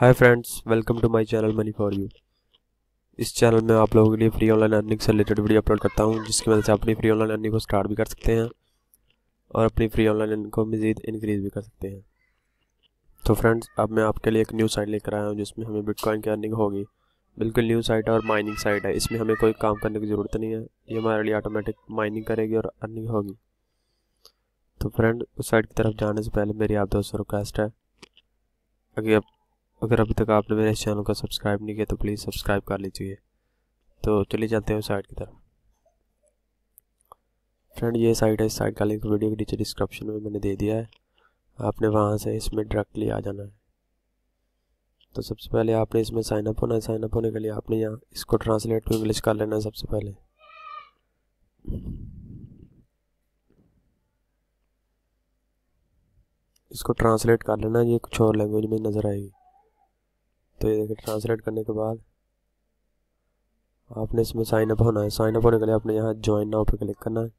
Hi friends welcome to my channel money for you इस channel में आप लोगों के लिए फ्री ऑनलाइन अर्निंग से रिलेटेड वीडियो अपलोड करता हूँ, जिसकी वजह से अपनी फ्री ऑनलाइन अर्निंग को स्टार्ट भी कर सकते हैं और अपनी फ्री ऑनलाइन अर्निंग को मज़ीद इंक्रीज़ भी कर सकते हैं। तो फ्रेंड्स अब मैं आपके लिए एक न्यू साइट लेकर आया हूँ, जिसमें हमें बिटकॉइन की अर्निंग होगी। बिल्कुल न्यू साइट है और माइनिंग साइट है। इसमें हमें कोई काम करने की ज़रूरत नहीं है। ये हमारे लिए ऑटोमेटिक माइनिंग करेगी और अर्निंग होगी। तो फ्रेंड उस साइट की तरफ़ जाने से पहले मेरी आप दोस्तों रिक्वेस्ट है। अगर अगर अभी तक आपने मेरे इस चैनल को सब्सक्राइब नहीं किया तो प्लीज़ सब्सक्राइब कर लीजिए। तो चलिए जाते हैं साइट की तरफ़। फ्रेंड ये साइट है, इस साइट का लिंक वीडियो के नीचे डिस्क्रिप्शन में मैंने दे दिया है। आपने वहाँ से इसमें डायरेक्टली आ जाना है। तो सबसे पहले आपने इसमें साइनअप होना है। साइनअप होने के लिए आपने यहाँ इसको ट्रांसलेट टू इंग्लिश कर लेना है सबसे पहले। इसको ट्रांसलेट कर लेना ये कुछ और लैंग्वेज में नज़र आएगी। तो ये देखिए ट्रांसलेट करने के बाद आपने इसमें साइन अप होना है। साइन अप होने के लिए आपने यहाँ ज्वाइन नाउ पे क्लिक करना है।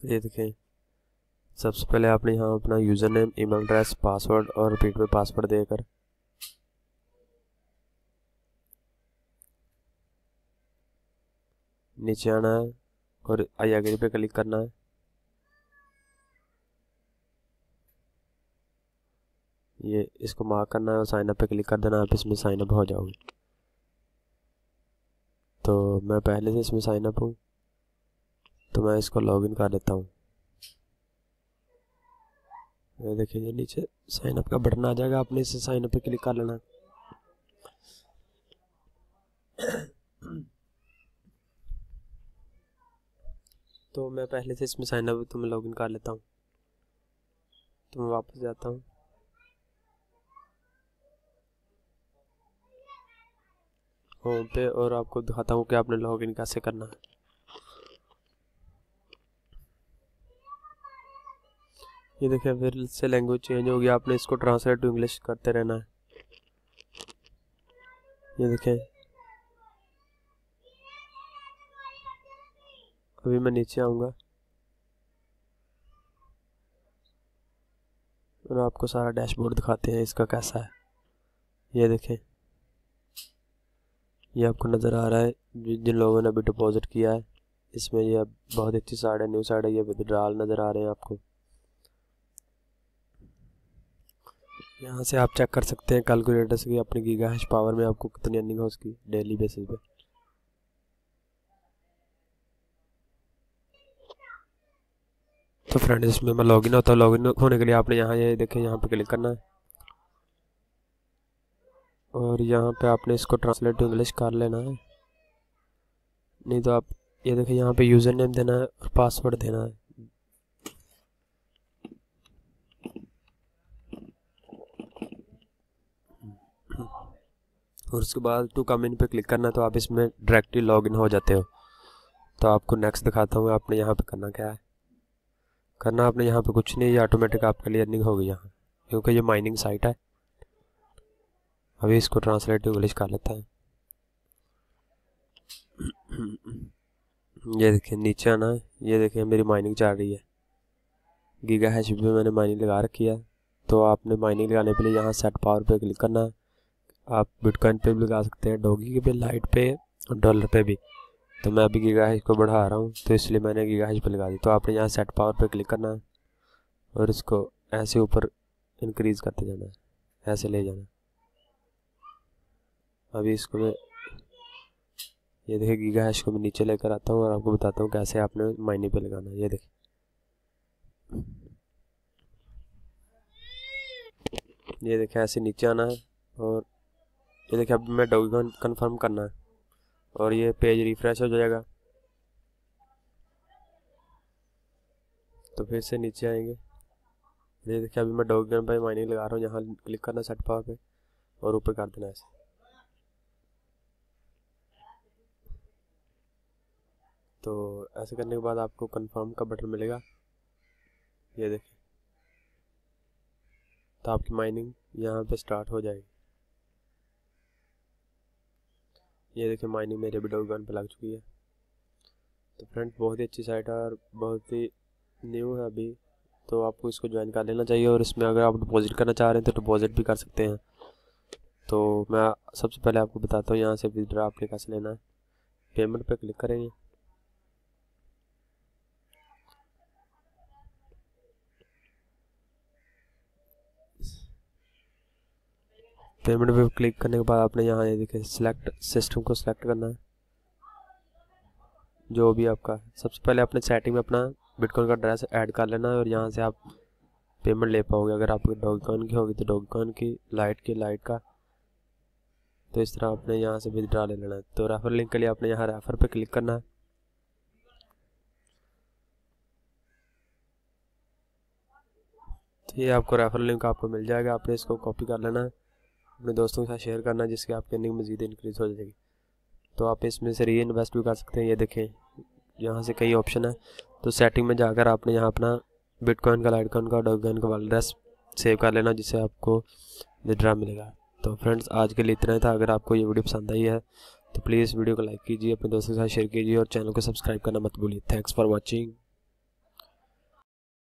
ये देखें सबसे पहले आपने यहाँ अपना user name email address password और रिपीट में पासवर्ड देकर नीचे आना है और आई आगे पे क्लिक करना है। ये इसको मार्क करना है और साइन अप पे क्लिक कर देना, आप इसमें साइन अप हो जाओगे। तो मैं पहले से इसमें साइन अप हूँ। तो मैं इसको लॉगिन कर लेता हूँ। ये देखिए, ये नीचे साइन अप का बटन आ जाएगा, आपने इसे साइन अप पे क्लिक कर लेना। तो मैं पहले से इसमें साइन अप तो मैं लॉगिन कर लेता हूँ। तो मैं वापस जाता हूँ। होम पे और आपको दिखाता हूँ कि आपने लॉगिन कैसे करना है। ये देखिए, फिर से लैंग्वेज चेंज हो गया आपने इसको ट्रांसलेट टू इंग्लिश करते रहना है। ये देखें। अभी मैं नीचे आऊँगा। और आपको सारा डैशबोर्ड दिखाते हैं, इसका कैसा है। ये देखें। ये आपको नज़र आ रहा है जिन लोगों ने अभी डिपॉजिट किया है, इसमें ये बहुत अच्छी साइड है न्यू साइड है, ये विदड्रॉल नज़र आ रहे हैं आपको। यहाँ से आप चेक कर सकते हैं कैलकुलेटर से कि अपनी गीगा हैश पावर में आपको कितनी अर्निंग हो उसकी डेली बेसिस पे। तो फ्रेंड इसमें मैं लॉगिन होता हूँ लॉगिन होने के लिए आपने यहाँ ये यह देखें, यहाँ पे क्लिक करना है। और यहाँ पे आपने इसको ट्रांसलेट टू इंग्लिश कर लेना है। नहीं तो आप, ये देखिए, यहाँ पे यूज़र नेम देना है और पासवर्ड देना है। और उसके बाद टू कम इन पर क्लिक करना है तो आप इसमें डायरेक्टली लॉगिन हो जाते हो। तो आपको नेक्स्ट दिखाता हूँ आपने यहाँ पे करना क्या है। करना आपने यहाँ पे कुछ नहीं, ये ऑटोमेटिक आपके लिए अर्निंग होगी यहाँ, क्योंकि ये माइनिंग साइट है। अभी इसको ट्रांसलेट टू इंग्लिश कर लेता है। ये देखिए, नीचे आना है। ये देखिए, मेरी माइनिंग चल रही है। गीगा हैश पे मैंने माइनिंग लगा रखी है। तो आपने माइनिंग लगाने के लिए यहाँ सेट पावर पे क्लिक करना है। आप बिटकॉइन पे भी लगा सकते हैं डोगी के पे लाइट पे और डॉलर पे भी। तो मैं अभी गीगा हैश को बढ़ा रहा हूँ तो इसलिए मैंने गीगा हैश पे लगा दी। तो आपने यहाँ सेट पावर पे क्लिक करना है और इसको ऐसे ऊपर इंक्रीज़ करते जाना है। ऐसे ले जाना अभी इसको मैं ये देखिए गीगा हैश को मैं नीचे लेकर आता हूँ और आपको बताता हूँ कैसे आपने माइने पे लगाना है। ये देखिए ये देखिए ऐसे नीचे आना है और ये देखिए अब मैं डॉक्यूमेंट कंफर्म करना है और ये पेज रिफ्रेश हो जाएगा। तो फिर से नीचे आएँगे। ये देखिए अभी मैं डॉक्यूमेंट पे माइनिंग लगा रहा हूँ, यहाँ क्लिक करना सेट पावर पे और ऊपर कर देना ऐसे। तो ऐसे करने के बाद आपको कंफर्म का बटन मिलेगा। ये देखिए तो आपकी माइनिंग यहाँ पे स्टार्ट हो जाएगी। ये देखिए माइनिंग मेरे डॉग गन पे लग चुकी है। तो फ्रेंड्स बहुत ही अच्छी साइट है और बहुत ही न्यू है अभी। तो आपको इसको ज्वाइन कर लेना चाहिए और इसमें अगर आप डिपॉजिट करना चाह रहे हैं तो डिपॉजिट भी कर सकते हैं। तो मैं सबसे पहले आपको बताता हूँ यहाँ से विदड्रा आपके कैसे लेना है। पेमेंट पे क्लिक करेंगे। पेमेंट पे क्लिक करने के बाद आपने यहाँ ये देखिए सिलेक्ट सिस्टम को सिलेक्ट करना है। जो भी आपका, सबसे पहले अपने सेटिंग में अपना बिटकॉइन का एड्रेस ऐड कर लेना है और यहाँ से आप पेमेंट ले पाओगे। अगर आपकी डॉगकॉइन की होगी तो डॉगकॉइन की लाइट की लाइट का। तो इस तरह आपने यहाँ से विदड्रा ले लेना है। तो रेफर लिंक के लिए आपने यहाँ रेफर पे क्लिक करना है। तो ये आपको रेफर लिंक आपको मिल जाएगा। आपने इसको कॉपी कर लेना है। अपने दोस्तों के साथ शेयर करना जिससे आपकी अर्निंग मज़ीद इंक्रीज़ हो जाएगी। तो आप इसमें से री इन्वेस्ट भी कर सकते हैं। ये देखें, यहाँ से कई ऑप्शन है। तो सेटिंग में जाकर आपने यहाँ अपना बिटकॉइन का लाइटकॉइन का डॉगकॉइन का एड्रेस सेव कर लेना, जिससे आपको विड्रा मिलेगा। तो फ्रेंड्स आज के लिए इतना ही था। अगर आपको ये वीडियो पसंद आई है तो प्लीज़ वीडियो को लाइक कीजिए, अपने दोस्तों के साथ शेयर कीजिए और चैनल को सब्सक्राइब करना मत भूलिए। Thanks for watching